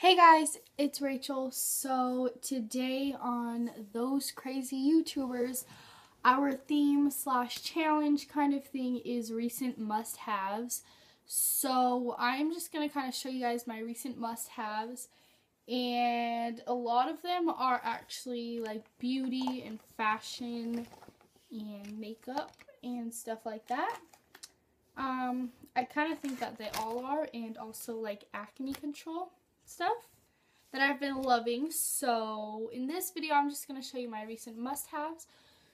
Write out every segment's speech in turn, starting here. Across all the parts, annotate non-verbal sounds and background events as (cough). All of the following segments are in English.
Hey guys, it's Rachael. So today on Those Crazy YouTubers, our theme slash challenge kind of thing is recent must-haves. So I'm just going to kind of show you guys my recent must-haves. And a lot of them are actually like beauty and fashion and makeup and stuff like that. Um, I kind of think that they all are and also like acne control stuff that I've been loving. So in this video, I'm just going to show you my recent must-haves.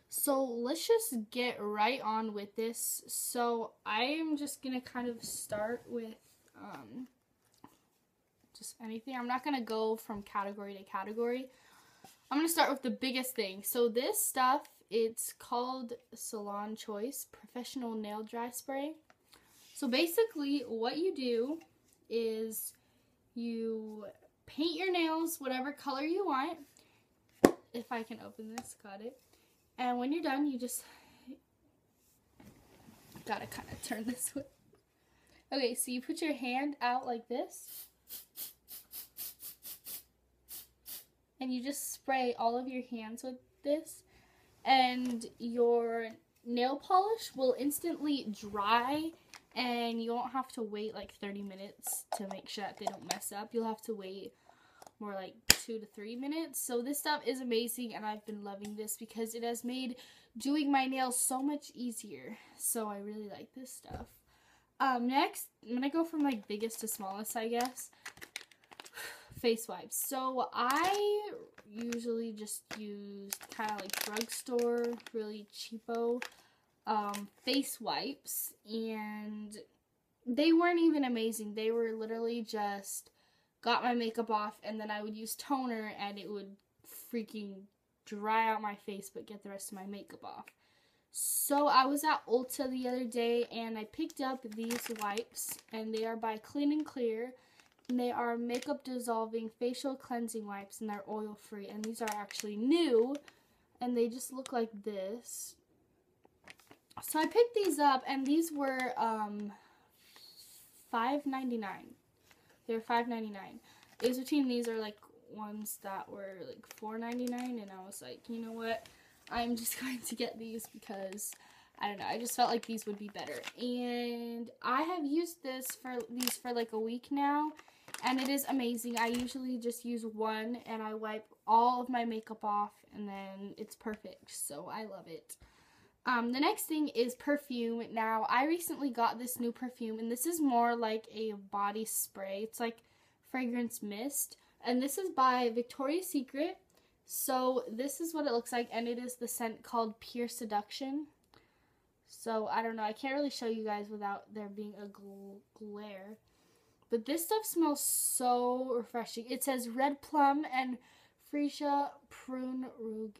So let's just get right on with this. So I'm just going to kind of start with um, just anything. I'm not going to go from category to category. I'm going to start with the biggest thing. So this stuff, it's called Salon Choice Professional Nail Dry Spray. So basically what you do is you paint your nails whatever color you want. If I can open this, got it. And when you're done, you just gotta kind of turn this (laughs) way. Okay, so you put your hand out like this. And you just spray all of your hands with this. And your nail polish will instantly dry and you won't have to wait like 30 minutes to make sure that they don't mess up. You'll have to wait more like two to three minutes. So this stuff is amazing and I've been loving this because it has made doing my nails so much easier. So I really like this stuff. Um, next, I'm going to go from like biggest to smallest, I guess. (sighs) Face wipes. So I usually just use kind of like drugstore, really cheapo um, face wipes, and they weren't even amazing. They were literally just got my makeup off, and then I would use toner, and it would freaking dry out my face, but get the rest of my makeup off. So I was at Ulta the other day, and I picked up these wipes, and they are by Clean and Clear. And they are makeup dissolving facial cleansing wipes, and they're oil free. And these are actually new, and they just look like this so I picked these up, and these were um, five ninety nine. They were five ninety nine. It was between these are like ones that were like four ninety nine, and I was like, you know what? I'm just (laughs) going to get these because I don't know. I just felt like these would be better, and I have used this for these for like a week now, and it is amazing. I usually just use one, and I wipe all of my makeup off, and then it's perfect. So I love it. Um, the next thing is perfume. Now, I recently got this new perfume, and this is more like a body spray. It's like fragrance mist, and this is by Victoria's Secret. So this is what it looks like, and it is the scent called Pure Seduction. So I don't know, I can't really show you guys without there being a gl glare. But this stuff smells so refreshing. It says red plum and freesia prune rouge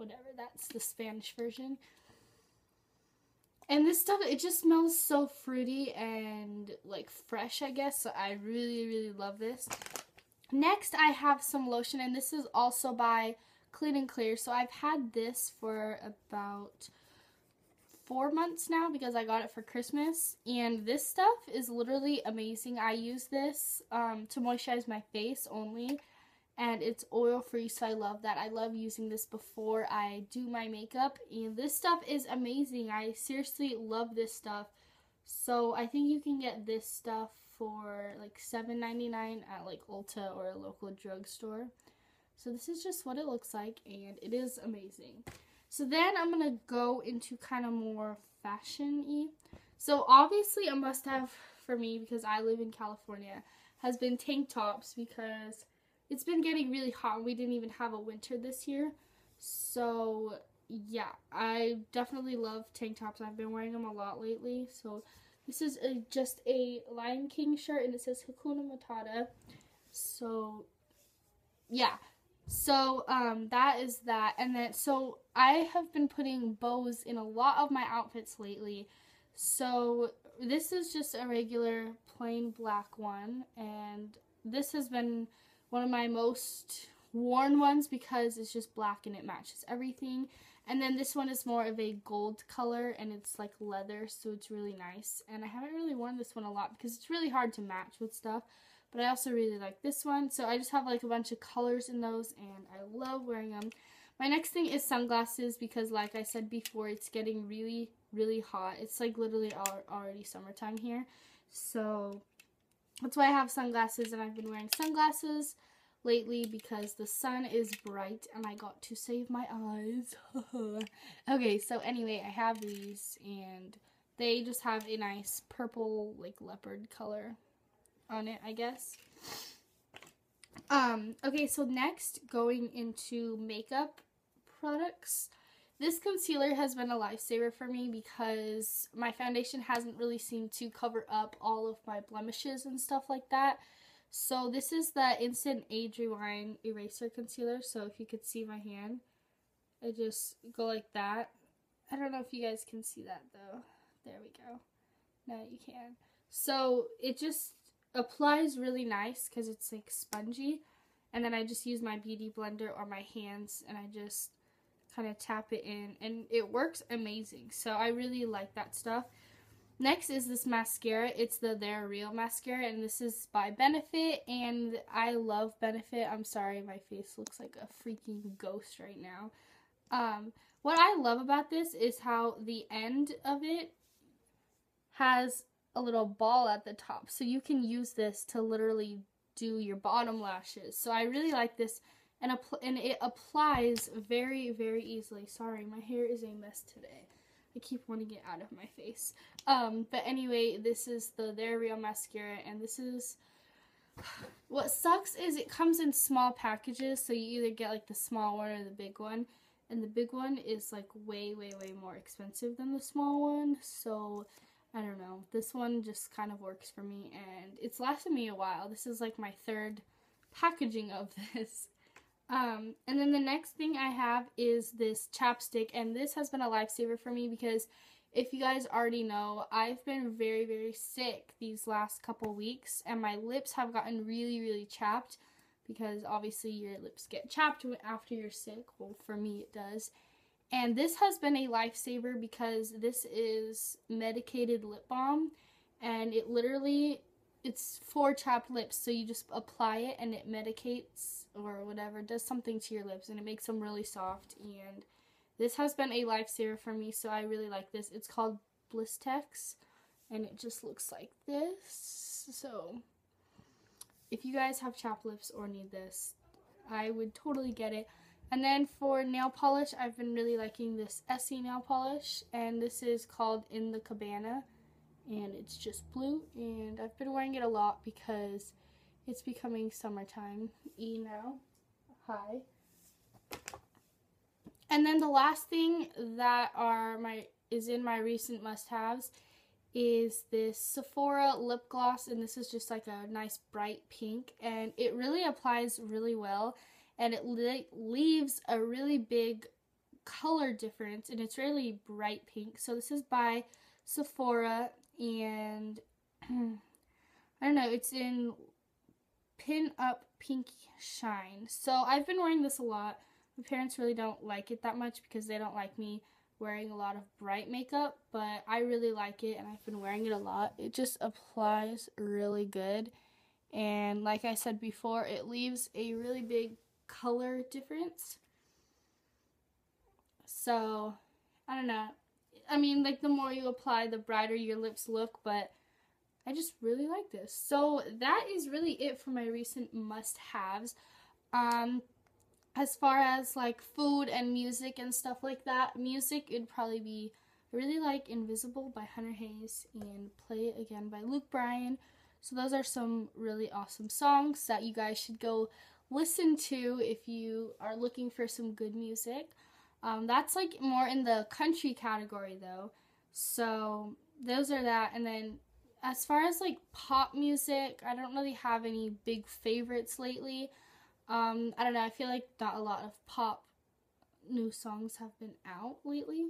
whatever. That's the Spanish version. And this stuff, it just smells so fruity and like fresh, I guess. So I really, really love this. Next, I have some lotion, and this is also by Clean and Clear. So I've had this for about four months now because I got it for Christmas. And this stuff is literally amazing. I use this um, to moisturize my face only and it's oil free so I love that. I love using this before I do my makeup and this stuff is amazing. I seriously love this stuff. So I think you can get this stuff for like $7.99 at like Ulta or a local drugstore. So this is just what it looks like and it is amazing. So then I'm going to go into kind of more fashion-y. So obviously a must-have for me because I live in California has been tank tops because it's been getting really hot. We didn't even have a winter this year. So, yeah, I definitely love tank tops. I've been wearing them a lot lately. So, this is a, just a Lion King shirt and it says Hakuna Matata. So, yeah. So, um, that is that. And then, so I have been putting bows in a lot of my outfits lately. So, this is just a regular plain black one. And this has been one of my most worn ones because it's just black and it matches everything. And then this one is more of a gold color and it's like leather, so it's really nice. And I haven't really worn this one a lot because it's really hard to match with stuff. But I also really like this one. So I just have like a bunch of colors in those and I love wearing them. My next thing is sunglasses because like I said before, it's getting really, really hot. It's like literally already summertime here. So that's why I have sunglasses and I've been wearing sunglasses lately because the sun is bright and I got to save my eyes. (laughs) okay, so anyway, I have these and they just have a nice purple like leopard color on it, I guess. Um, okay, so next going into makeup products. This concealer has been a lifesaver for me because my foundation hasn't really seemed to cover up all of my blemishes and stuff like that. So this is the Instant Age Rewind Eraser Concealer. So if you could see my hand, I just go like that. I don't know if you guys can see that though. There we go. Now you can. So it just applies really nice because it's like spongy. And then I just use my beauty blender or my hands and I just kind of tap it in and it works amazing. So I really like that stuff. Next is this mascara. It's the They're Real mascara and this is by Benefit and I love Benefit. I'm sorry my face looks like a freaking ghost right now. Um, what I love about this is how the end of it has a little ball at the top. So you can use this to literally do your bottom lashes. So I really like this and, and it applies very, very easily. Sorry, my hair is a mess today. I keep wanting it out of my face. Um, but anyway, this is the They're Real mascara, and this is (sighs) what sucks is it comes in small packages, so you either get like the small one or the big one, and the big one is like way, way, way more expensive than the small one. So I don't know. This one just kind of works for me, and it's lasted me a while. This is like my third packaging of (laughs) this. Um, and then the next thing I have is this chapstick, and this has been a lifesaver for me because if you guys already know, I've been very, very sick these last couple weeks, and my lips have gotten really, really chapped because obviously your lips get chapped after you're sick. Well, for me, it does. And this has been a lifesaver because this is medicated lip balm, and it literally it's for chapped lips, so you just apply it and it medicates or whatever, does something to your lips and it makes them really soft. And this has been a lifesaver for me, so I really like this. It's called Blistex and it just looks like this. So if you guys have chapped lips or need this, I would totally get it. And then for nail polish, I've been really liking this Essie nail polish, and this is called In the Cabana and it's just blue and I've been wearing it a lot because it's becoming summertime e now. Hi. And then the last thing that are my is in my recent must-haves is this Sephora lip gloss and this is just like a nice bright pink and it really applies really well and it le leaves a really big color difference and it's really bright pink. So this is by Sephora and (clears throat) I don't know, it's in Pin Up Pink Shine. So I've been wearing this a lot. My parents really don't like it that much because they don't like me wearing a lot of bright makeup, but I really like it and I've been wearing it a lot. It just applies really good. And like I said before, it leaves a really big color difference. So, I don't know. I mean, like the more you apply, the brighter your lips look, but I just really like this. So that is really it for my recent must-haves. Um, as far as like food and music and stuff like that, music would probably be I really like Invisible by Hunter Hayes and Play It Again by Luke Bryan. So those are some really awesome songs that you guys should go listen to if you are looking for some good music. Um, that's like more in the country category though. So those are that. And then as far as like pop music, I don't really have any big favorites lately. Um, I don't know. I feel like not a lot of pop new songs have been out lately.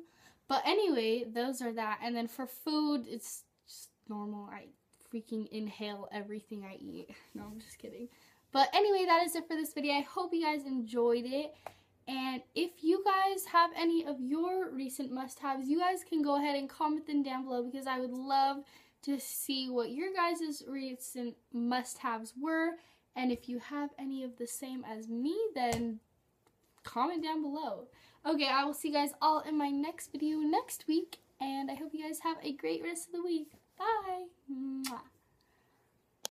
But anyway, those are that. And then for food, it's just normal. I freaking inhale everything I eat. (laughs) No, I'm just kidding. But anyway, that is it for this video. I hope you guys enjoyed it. And if you guys have any of your recent must-haves, you guys can go ahead and comment them down below because I would love to see what your guys' recent must-haves were. And if you have any of the same as me, then comment down below. Okay, I will see you guys all in my next video next week. And I hope you guys have a great rest of the week. Bye! Mwah.